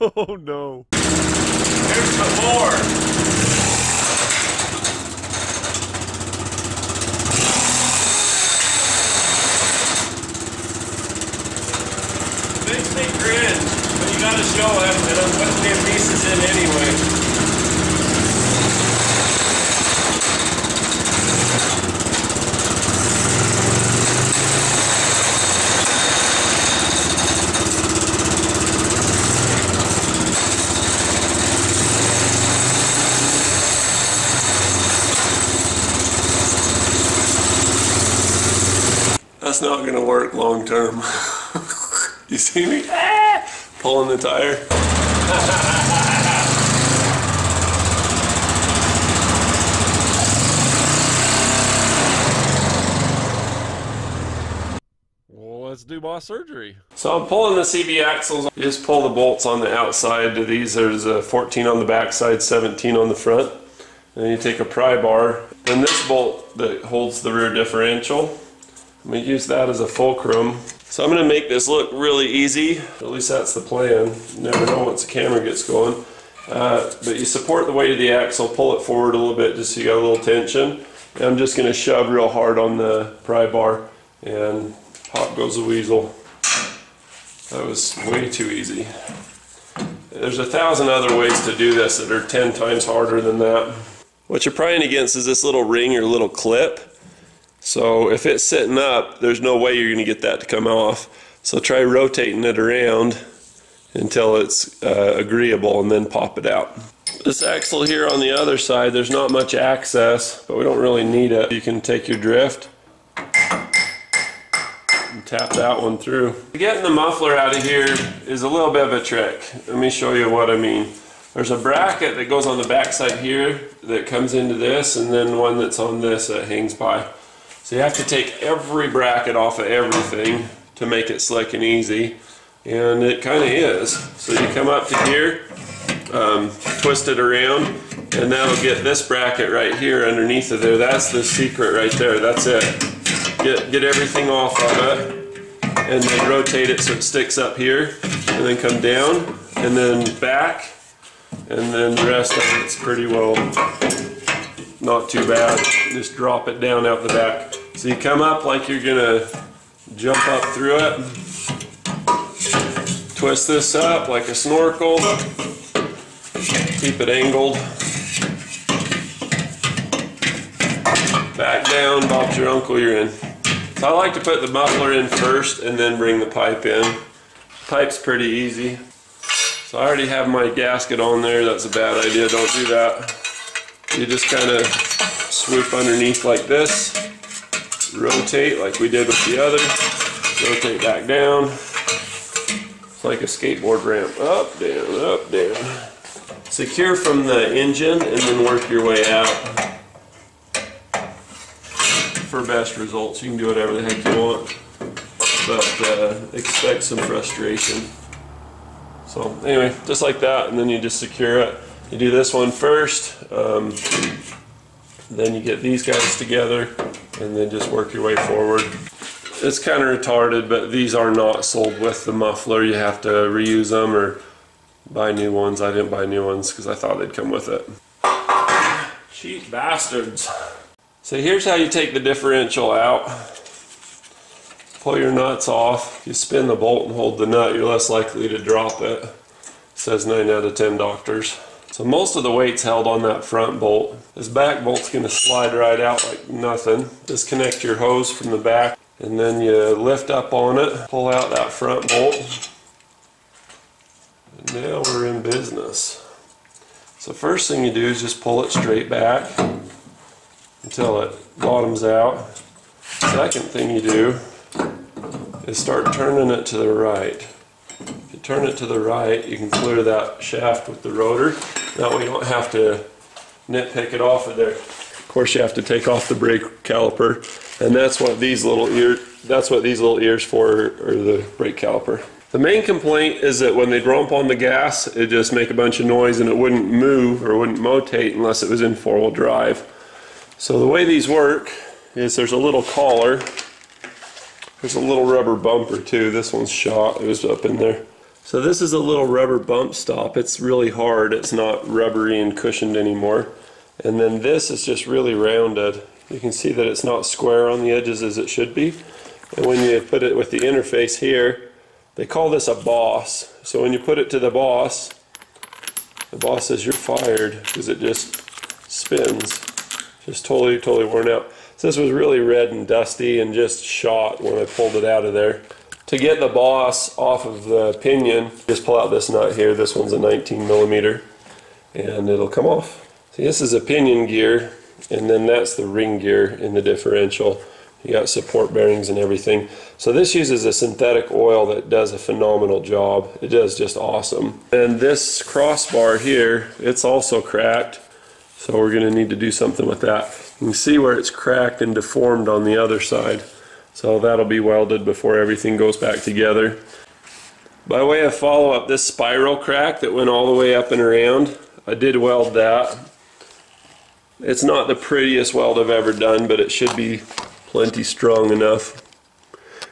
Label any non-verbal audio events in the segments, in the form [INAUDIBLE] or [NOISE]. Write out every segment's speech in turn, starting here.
Oh no. Here's the four. Makes me cringe, but you gotta show it, and I'm putting them pieces in anyway. That's not gonna work long term. [LAUGHS] you see me? Ah! [LAUGHS] Pulling the tire. Let's do my surgery. So I'm pulling the CV axles. You just pull the bolts on the outside to these. There's a 14 on the back side, 17 on the front. And then you take a pry bar. And this bolt that holds the rear differential, I'm gonna use that as a fulcrum. So I'm gonna make this look really easy. At least that's the plan. You never know once the camera gets going. Uh, but you support the weight of the axle, pull it forward a little bit just so you got a little tension. And I'm just gonna shove real hard on the pry bar and pop goes the weasel. That was way too easy. There's a thousand other ways to do this that are 10 times harder than that. What you're prying against is this little ring or little clip. So if it's sitting up, there's no way you're going to get that to come off. So try rotating it around until it's uh, agreeable and then pop it out. This axle here on the other side, there's not much access, but we don't really need it. You can take your drift and tap that one through. Getting the muffler out of here is a little bit of a trick. Let me show you what I mean. There's a bracket that goes on the back side here that comes into this and then one that's on this that hangs by. So you have to take every bracket off of everything to make it slick and easy. And it kind of is. So you come up to here, um, twist it around, and that'll get this bracket right here underneath of there. That's the secret right there. That's it. Get, get everything off of it, and then rotate it so it sticks up here, and then come down, and then back, and then the rest of it's pretty well not too bad. Just drop it down out the back. So you come up like you're gonna jump up through it. Twist this up like a snorkel. Keep it angled. Back down, Bob's your uncle, you're in. So I like to put the muffler in first and then bring the pipe in. Pipe's pretty easy. So I already have my gasket on there. That's a bad idea. Don't do that. You just kind of swoop underneath like this. Rotate like we did with the other. Rotate back down. It's like a skateboard ramp. Up, down, up, down. Secure from the engine and then work your way out. For best results, you can do whatever the heck you want. But uh, expect some frustration. So anyway, just like that, and then you just secure it. You do this one first, um, then you get these guys together, and then just work your way forward. It's kind of retarded, but these are not sold with the muffler. You have to reuse them or buy new ones. I didn't buy new ones because I thought they'd come with it. Cheap bastards. So here's how you take the differential out. Pull your nuts off. You spin the bolt and hold the nut, you're less likely to drop it. says 9 out of 10 doctors. So most of the weight's held on that front bolt. This back bolt's to slide right out like nothing. Disconnect your hose from the back and then you lift up on it, pull out that front bolt. And now we're in business. So first thing you do is just pull it straight back until it bottoms out. Second thing you do is start turning it to the right. You turn it to the right, you can clear that shaft with the rotor. That way you don't have to nitpick it off of there. Of course, you have to take off the brake caliper, and that's what these little ear that's what these little ears for are the brake caliper. The main complaint is that when they rump on the gas, it just make a bunch of noise and it wouldn't move or wouldn't motate unless it was in four-wheel drive. So the way these work is there's a little collar. There's a little rubber bumper too. This one's shot. It was up in there. So this is a little rubber bump stop. It's really hard. It's not rubbery and cushioned anymore. And then this is just really rounded. You can see that it's not square on the edges as it should be. And when you put it with the interface here, they call this a boss. So when you put it to the boss, the boss says you're fired because it just spins. Just totally, totally worn out. So this was really red and dusty and just shot when I pulled it out of there. To get the boss off of the pinion, just pull out this nut here. This one's a 19 millimeter and it'll come off. See, this is a pinion gear and then that's the ring gear in the differential. You got support bearings and everything. So this uses a synthetic oil that does a phenomenal job. It does just awesome. And this crossbar here, it's also cracked. So we're going to need to do something with that. You can see where it's cracked and deformed on the other side. So that'll be welded before everything goes back together. By way of follow-up, this spiral crack that went all the way up and around, I did weld that. It's not the prettiest weld I've ever done, but it should be plenty strong enough.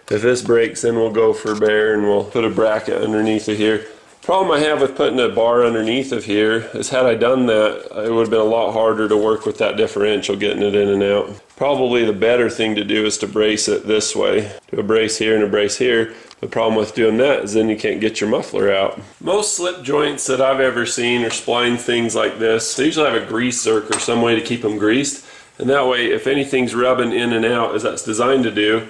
If this breaks, then we'll go for bare and we'll put a bracket underneath it here. Problem I have with putting a bar underneath of here is had I done that, it would have been a lot harder to work with that differential getting it in and out. Probably the better thing to do is to brace it this way. Do a brace here and a brace here. The problem with doing that is then you can't get your muffler out. Most slip joints that I've ever seen or spline things like this, they usually have a grease zerk or some way to keep them greased. And that way, if anything's rubbing in and out as that's designed to do,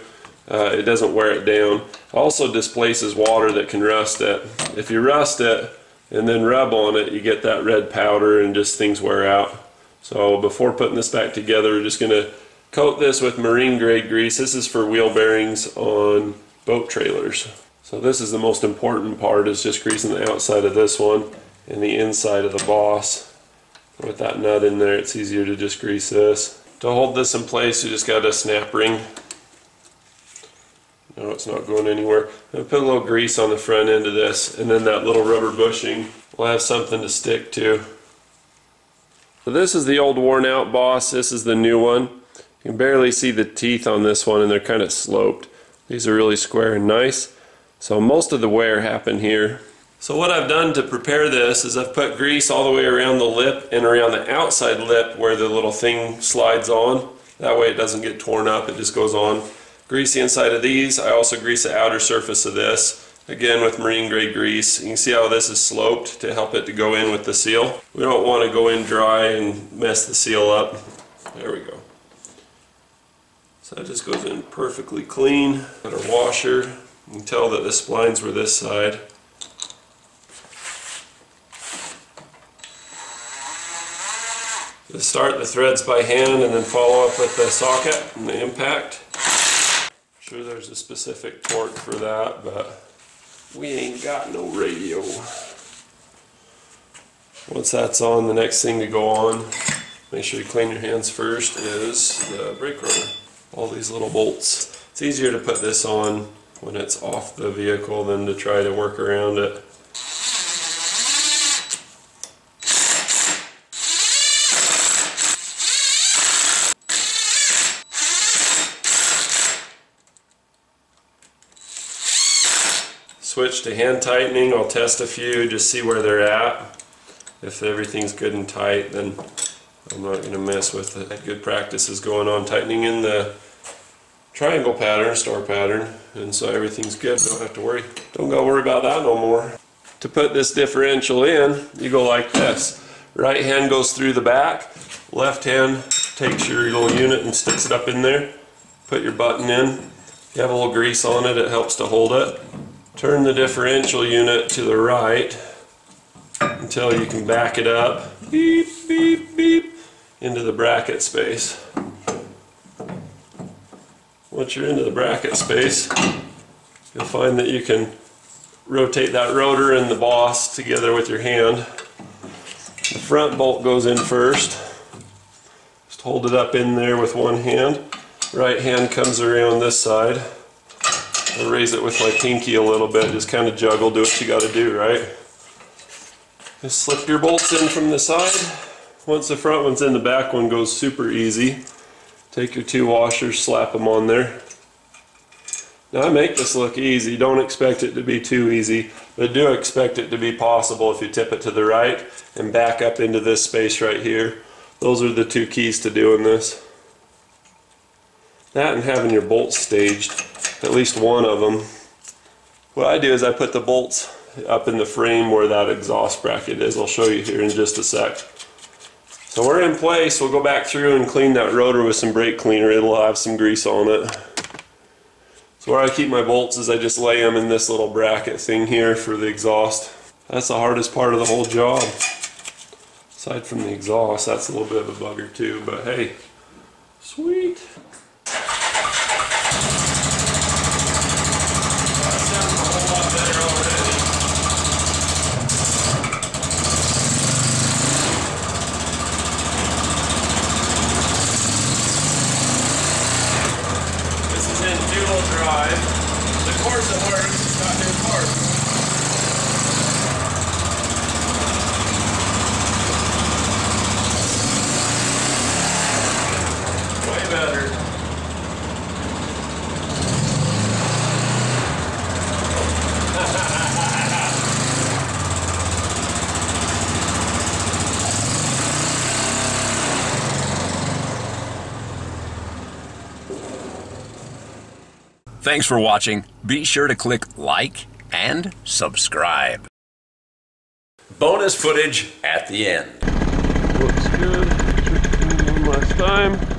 uh, it doesn't wear it down. Also displaces water that can rust it. If you rust it and then rub on it, you get that red powder and just things wear out. So before putting this back together, we're just going to coat this with marine grade grease. This is for wheel bearings on boat trailers. So this is the most important part is just greasing the outside of this one and the inside of the boss. With that nut in there, it's easier to just grease this. To hold this in place, you just got a snap ring. No, it's not going anywhere. I'm put a little grease on the front end of this, and then that little rubber bushing will have something to stick to. So this is the old worn out boss. This is the new one. You can barely see the teeth on this one, and they're kind of sloped. These are really square and nice. So most of the wear happened here. So what I've done to prepare this is I've put grease all the way around the lip and around the outside lip where the little thing slides on. That way it doesn't get torn up, it just goes on. Grease the inside of these. I also grease the outer surface of this. Again with marine grade grease. You can see how this is sloped to help it to go in with the seal. We don't want to go in dry and mess the seal up. There we go. So it just goes in perfectly clean. Got our washer. You can tell that the splines were this side. Start the threads by hand and then follow up with the socket and the impact. Sure there's a specific torque for that, but we ain't got no radio. Once that's on, the next thing to go on, make sure you clean your hands first, is the brake rotor. All these little bolts. It's easier to put this on when it's off the vehicle than to try to work around it. Switch to hand tightening. I'll test a few, just see where they're at. If everything's good and tight, then I'm not going to mess with it. Good practice is going on tightening in the triangle pattern, star pattern, and so everything's good. Don't have to worry. Don't gotta worry about that no more. To put this differential in, you go like this. Right hand goes through the back, left hand takes your little unit and sticks it up in there. Put your button in. You have a little grease on it, it helps to hold it. Turn the differential unit to the right until you can back it up beep, beep, beep, into the bracket space. Once you're into the bracket space, you'll find that you can rotate that rotor and the boss together with your hand. The front bolt goes in first. Just hold it up in there with one hand. Right hand comes around this side. I raise it with my pinky a little bit, just kind of juggle, do what you got to do, right? Just slip your bolts in from the side. Once the front one's in, the back one goes super easy. Take your two washers, slap them on there. Now I make this look easy. Don't expect it to be too easy, but do expect it to be possible if you tip it to the right and back up into this space right here. Those are the two keys to doing this. That and having your bolts staged, at least one of them. What I do is I put the bolts up in the frame where that exhaust bracket is. I'll show you here in just a sec. So we're in place. We'll go back through and clean that rotor with some brake cleaner. It'll have some grease on it. So where I keep my bolts is I just lay them in this little bracket thing here for the exhaust. That's the hardest part of the whole job. Aside from the exhaust, that's a little bit of a bugger too, but hey, sweet. That sounds a whole lot better already. This is in dual drive. The course it works, it's got new parts. Thanks for watching. Be sure to click like and subscribe. Bonus footage at the end. Looks good. One last time.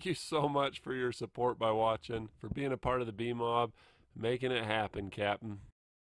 Thank you so much for your support by watching, for being a part of the B Mob, making it happen, Captain.